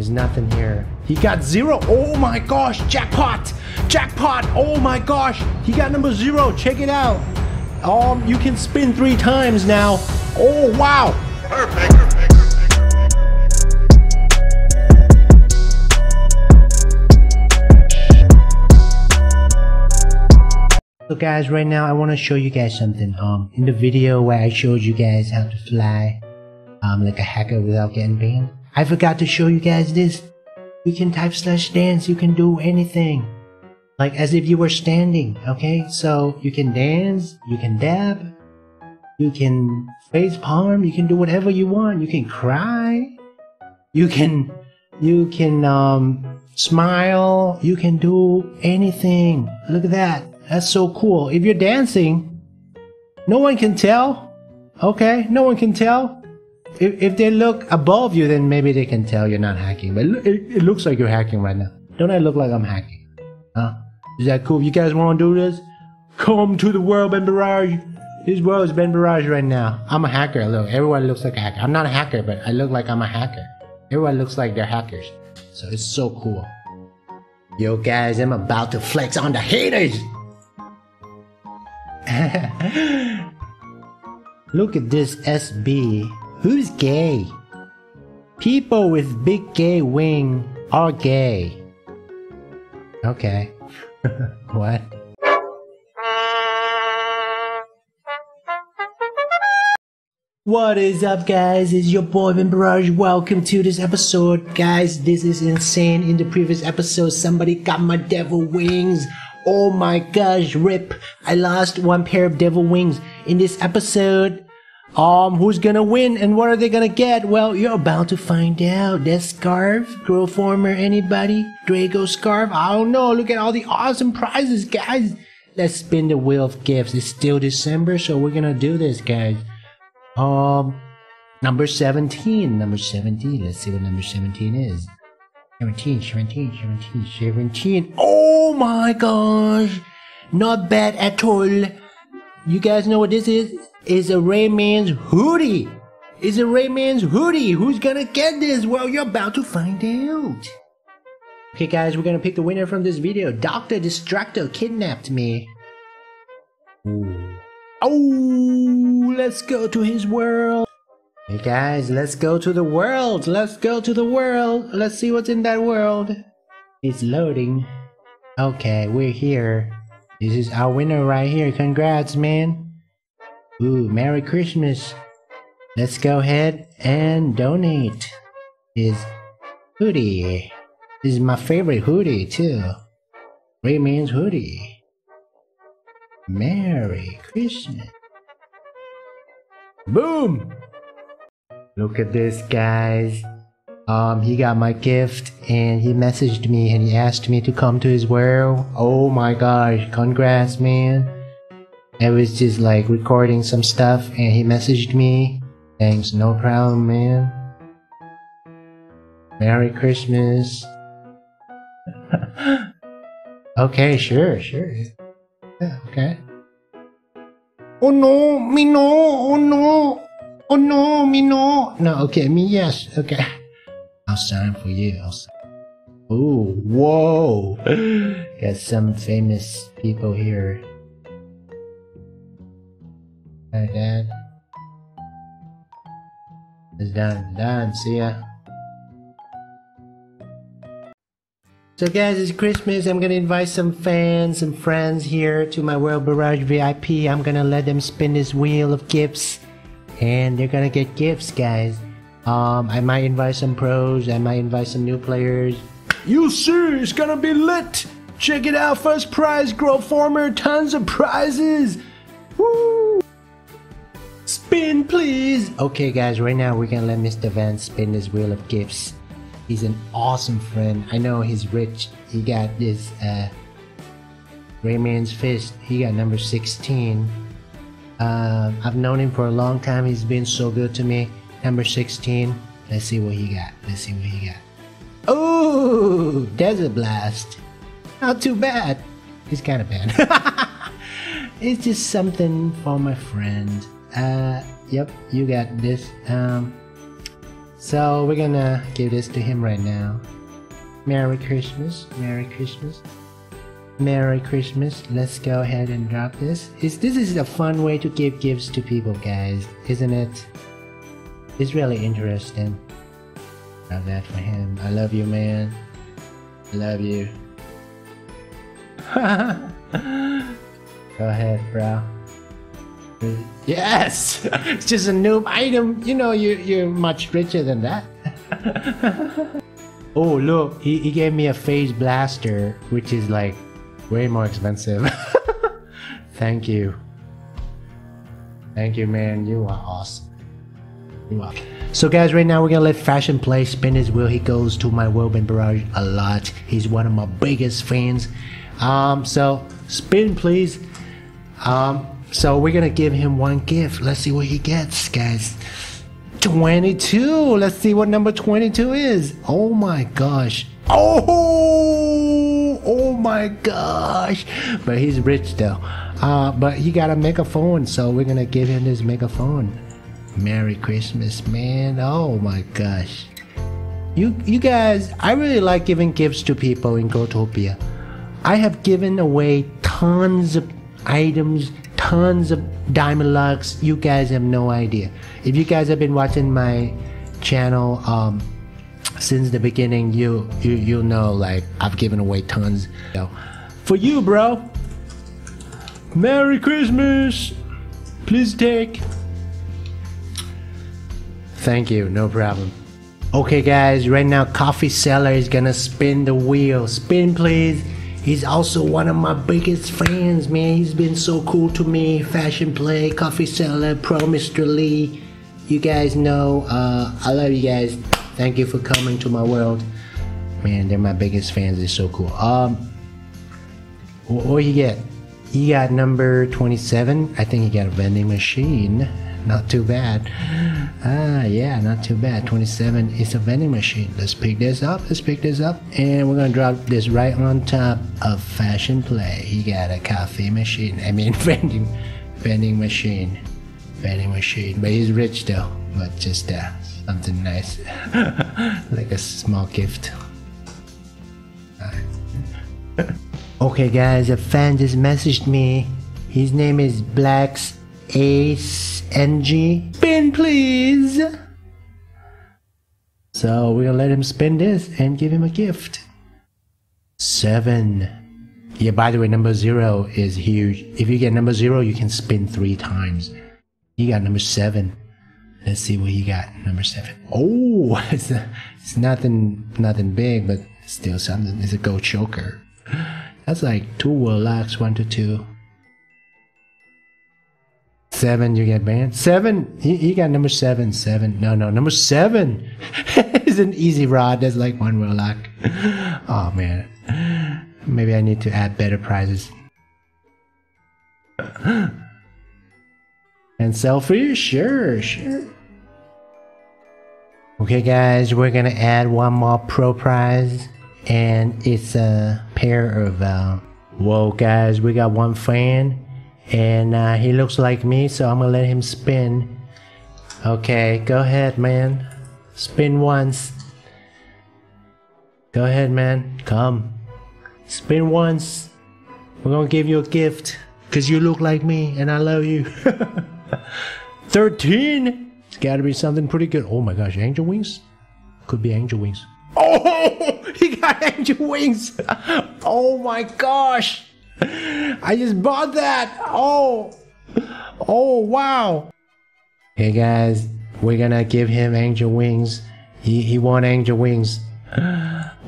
There's nothing here. He got zero. Oh my gosh, jackpot! Jackpot! Oh my gosh, he got number zero. Check it out. Um, you can spin three times now. Oh wow! Perfect. Perfect. So guys, right now I want to show you guys something. Um, in the video where I showed you guys how to fly, um, like a hacker without getting banned, I forgot to show you guys this. You can type slash dance. You can do anything, like as if you were standing. Okay, so you can dance, you can dab, you can face palm, you can do whatever you want. You can cry, you can, you can um smile, you can do anything. Look at that. That's so cool. If you're dancing, no one can tell. Okay, no one can tell. If, if they look above you, then maybe they can tell you're not hacking. But it, it, looks like you're hacking right now. Don't I look like I'm hacking? Huh? Is that cool? You guys want to do this, come to the world, Ben Barrage. This world is Ben Barrage right now. I'm a hacker. Look, everyone looks like a hacker. I'm not a hacker, but I look like I'm a hacker. Everyone looks like they're hackers. So it's so cool. Yo, guys, I'm about to flex on the haters. Look at this SB. Who's gay? People with big gay wing are gay. Okay. what? What is up guys? It's your boy Ben Barrage. Welcome to this episode. Guys, this is insane. In the previous episode, somebody got my devil wings. Oh my gosh, rip. I lost one pair of devil wings. In this episode, um, who's gonna win and what are they gonna get? Well, you're about to find out. That scarf, Growformer, anybody? Drago scarf? I don't know. Look at all the awesome prizes, guys. Let's spin the wheel of gifts. It's still December, so we're gonna do this, guys. Um, number 17. Number 17. Let's see what number 17 is. 17, 17, 17, 17. Oh my gosh! Not bad at all. You guys know what this is? It's a Rayman's hoodie. Is a Rayman's hoodie. Who's gonna get this? Well, you're about to find out. Okay, guys, we're gonna pick the winner from this video. Dr. Distracto kidnapped me. Ooh. Oh, let's go to his world. Hey guys, let's go to the world. Let's go to the world. Let's see what's in that world. It's loading. Okay, we're here. This is our winner right here. Congrats, man. Ooh, Merry Christmas. Let's go ahead and donate his hoodie. This is my favorite hoodie too. Rayman's hoodie. Merry Christmas. Boom! Look at this, guys. Um, he got my gift and he messaged me and he asked me to come to his world. Oh my gosh, congrats, man. I was just like recording some stuff and he messaged me. Thanks, no problem, man. Merry Christmas. okay, sure, sure. Yeah, okay. Oh no, me no, oh no, oh no, me no. No, okay, me yes, okay. I'll sign for you. I'll sign. Oh, whoa. Got some famous people here. Hi, Dad. It's done. Done. See ya. So guys, it's Christmas. I'm gonna invite some fans, some friends here to my World Barrage VIP. I'm gonna let them spin this wheel of gifts, and they're gonna get gifts, guys. Um, I might invite some pros. I might invite some new players. You see, it's gonna be lit. Check it out. First prize, Growformer. Tons of prizes. Woo! Spin, please. Okay, guys. Right now, we're gonna let Mr. Van spin this wheel of gifts. He's an awesome friend. I know he's rich. He got this uh, Rayman's Fist. He got number 16. Uh, I've known him for a long time. He's been so good to me. Number 16. Let's see what he got. Let's see what he got. Oh, Desert Blast. Not too bad. It's kind of bad. it's just something for my friend. Uh, yep, you got this. Um, So we're gonna give this to him right now. Merry Christmas, Merry Christmas, Merry Christmas. Let's go ahead and drop this. Is this is a fun way to give gifts to people, guys, isn't it? It's really interesting. Love that for him. I love you, man. I love you. Go ahead, bro. Yes! It's just a noob item. You know, you, you're much richer than that. oh, look. He, he gave me a phase blaster, which is like way more expensive. Thank you. Thank you, man. You are awesome. You are. So guys, right now we're gonna let Fashion Play spin his wheel. He goes to my Woven Barrage a lot. He's one of my biggest fans. Um, so spin please. Um, so we're gonna give him one gift. Let's see what he gets, guys. 22. Let's see what number 22 is. Oh my gosh. Oh, oh my gosh. But he's rich though. Uh, but he got a megaphone, so we're gonna give him this megaphone. Merry Christmas, man. Oh my gosh. You you guys, I really like giving gifts to people in Growtopia. I have given away tons of items, tons of diamond locks. You guys have no idea. If you guys have been watching my channel um, since the beginning, you you you know like I've given away tons. So, for you, bro. Merry Christmas. Please take. Thank you, no problem. Okay guys, right now Coffee Seller is gonna spin the wheel. Spin please. He's also one of my biggest fans, man. He's been so cool to me. Fashion Play, Coffee Seller, Pro Mr. Lee. You guys know, uh, I love you guys. Thank you for coming to my world. Man, they're my biggest fans. They're so cool. Um, what, what you get? You got number 27. I think you got a vending machine. Not too bad. Ah, yeah, not too bad. 27 is a vending machine. Let's pick this up. Let's pick this up. And we're going to drop this right on top of Fashion Play. He got a coffee machine. I mean, vending, vending machine. Vending machine. But he's rich though. But just uh, something nice. like a small gift. okay, guys, a fan just messaged me. His name is Blacks Ace NG. Spin, please. So we're gonna let him spin this and give him a gift. Seven. Yeah, by the way, number zero is huge. If you get number zero, you can spin three times. You got number seven. Let's see what you got. Number seven. Oh, it's, a, it's nothing, nothing big, but still something. It's a gold choker. That's like two world locks, one to two. Seven, you get banned. Seven, he, he got number seven. Seven, no, no, number seven is an easy rod. That's like one world lock. Oh man, maybe I need to add better prizes. And selfie, sure, sure. Okay, guys, we're gonna add one more pro prize, and it's a pair of. Uh, whoa, guys, we got one fan and uh, he looks like me so I'm gonna let him spin. Okay go ahead man. Spin once. Go ahead man. Come. Spin once. We're gonna give you a gift because you look like me and I love you. 13 it's gotta be something pretty good. Oh my gosh angel wings? Could be angel wings. Oh he got angel wings! Oh my gosh I just bought that. Oh, oh, wow. Hey guys, we're gonna give him angel wings. He, he won angel wings.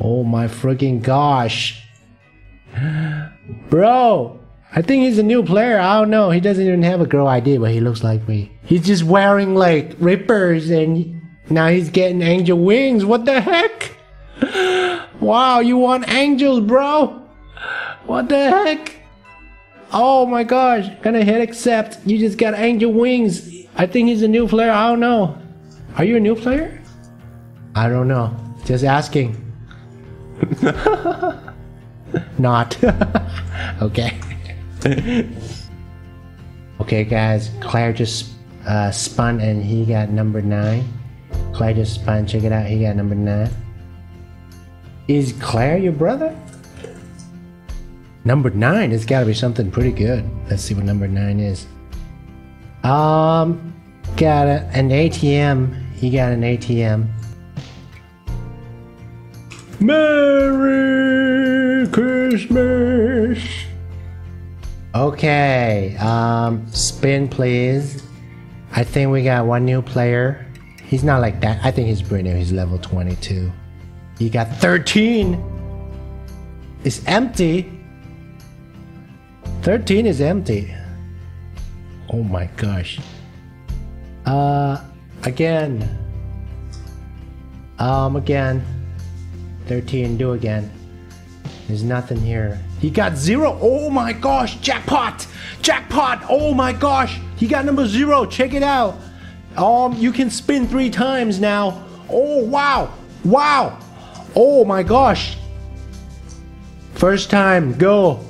Oh my freaking gosh. Bro, I think he's a new player. I don't know. He doesn't even have a GrowID, but he looks like me. He's just wearing like rippers and now he's getting angel wings. What the heck? Wow, you want angels, bro? What the heck? Oh my gosh, gonna hit accept. You just got angel wings. I think he's a new player. I don't know. Are you a new player? I don't know. Just asking. Not. okay. okay, guys. Claire just uh, spun and he got number nine. Claire just spun. Check it out. He got number nine. Is Claire your brother? Number nine. It's got to be something pretty good. Let's see what number nine is. Um, got a, an ATM. He got an ATM. Merry Christmas. Okay, um, spin please. I think we got one new player. He's not like that. I think he's pretty new. He's level 22. He got 13. It's empty. 13 is empty. Oh my gosh. Uh, again. Um, again. 13, do again. There's nothing here. He got zero. Oh my gosh, jackpot! Jackpot! Oh my gosh, he got number zero. Check it out. Um, you can spin three times now. Oh wow, wow. Oh my gosh. First time, go.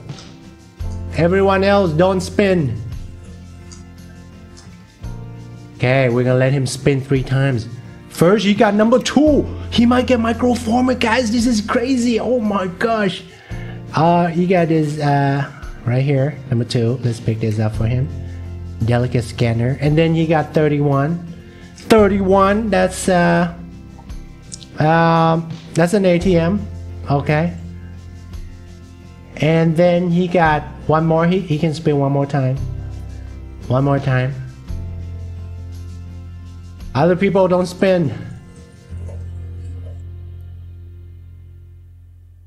Everyone else, don't spin. Okay, we're gonna let him spin three times. First, he got number two. He might get microformer, guys. This is crazy. Oh my gosh. Uh, you got this uh, right here, number two. Let's pick this up for him. Delicate scanner. And then you got 31. 31, that's uh, um, that's an ATM. Okay. And then he got one more. He, he can spin one more time. One more time. Other people don't spin.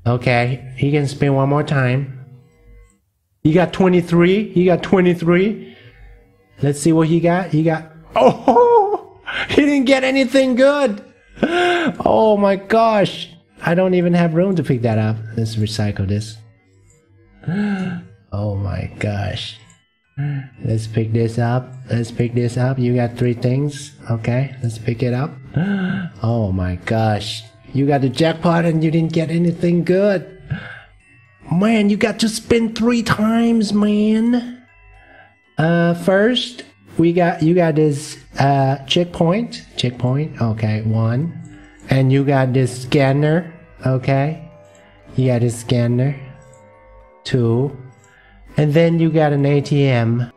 Okay, he can spin one more time. He got 23. He got 23. Let's see what he got. He got. Oh, he didn't get anything good. Oh my gosh. I don't even have room to pick that up. Let's recycle this. Oh my gosh. Let's pick this up. Let's pick this up. You got three things. Okay, let's pick it up. Oh my gosh. You got the jackpot and you didn't get anything good. Man, you got to spin three times, man. Uh, first, we got, you got this, uh, checkpoint. Checkpoint. Okay, one. And you got this scanner. Okay. You got this scanner. Two. And then you got an ATM.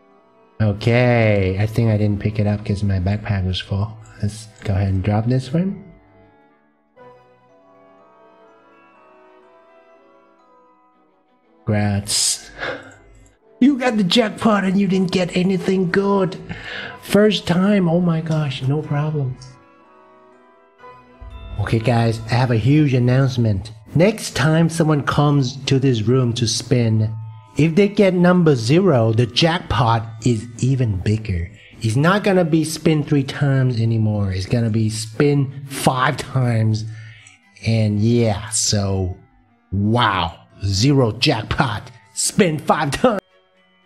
Okay, I think I didn't pick it up because my backpack was full. Let's go ahead and drop this one. Grats. You got the jackpot and you didn't get anything good. First time, oh my gosh, no problem. Okay guys, I have a huge announcement. Next time someone comes to this room to spin, if they get number zero, the jackpot is even bigger. It's not gonna be spin three times anymore. It's gonna be spin five times. And yeah, so wow, zero jackpot, spin five times.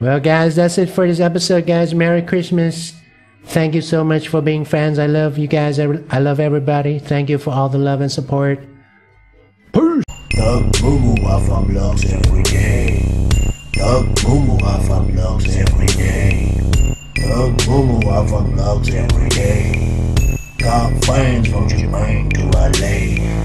Well, guys, that's it for this episode, guys. Merry Christmas. Thank you so much for being fans. I love you guys. I I love everybody. Thank you for all the love and support. Moo off on vlogs every day. Moo off on vlogs every day. Moo off on vlogs every day. Got fans from Jermaine to LA.